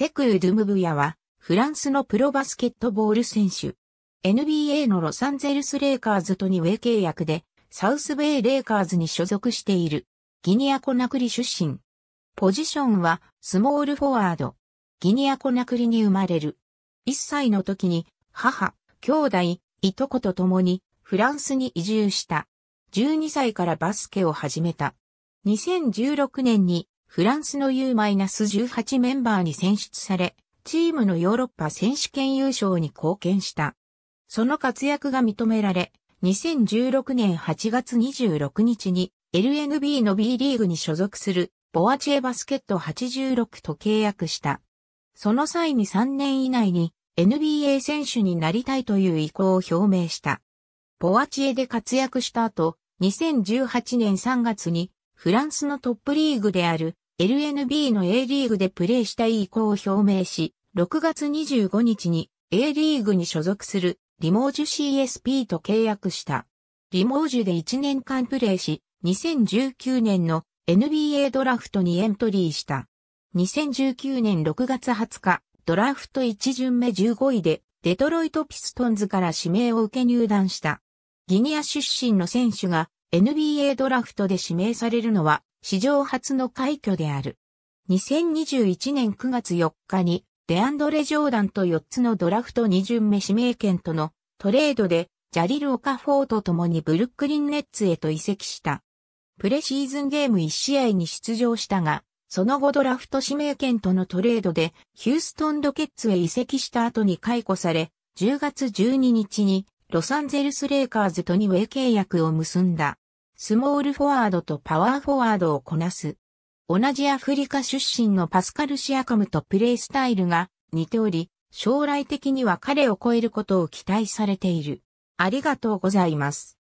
セクー・ドゥムブヤは、フランスのプロバスケットボール選手。NBA のロサンゼルス・レイカーズと2ウェイ契約で、サウスベイ・レイカーズに所属している。ギニアコナクリ出身。ポジションは、スモールフォワード。ギニアコナクリに生まれる。1歳の時に、母、兄弟、いとこと共に、フランスに移住した。12歳からバスケを始めた。2016年にフランスの U-18 メンバーに選出され、チームのヨーロッパ選手権優勝に貢献した。その活躍が認められ、2016年8月26日に LNB の B リーグに所属するボアチェバスケット86と契約した。その際に3年以内に NBA 選手になりたいという意向を表明した。ボアチエで活躍した後、2018年3月にフランスのトップリーグである LNB の A リーグでプレーしたい意向を表明し、6月25日に A リーグに所属するリモージュ CSP と契約した。リモージュで1年間プレーし、2019年の NBA ドラフトにエントリーした。2019年6月20日、ドラフト1巡目15位でデトロイトピストンズから指名を受け入団した。ギニア出身の選手が NBA ドラフトで指名されるのは史上初の快挙である。2021年9月4日にデアンドレ・ジョーダンと4つのドラフト2巡目指名権とのトレードでジャリル・オカフォーと共にブルックリンネッツへと移籍した。プレシーズンゲーム1試合に出場したが、その後ドラフト指名権とのトレードでヒューストン・ロケッツへ移籍した後に解雇され、10月12日にロサンゼルス・レイカーズとニウェイ契約を結んだ。スモールフォワードとパワーフォワードをこなす。同じアフリカ出身のパスカル・シアカムとプレイスタイルが似ており、将来的には彼を超えることを期待されている。ありがとうございます。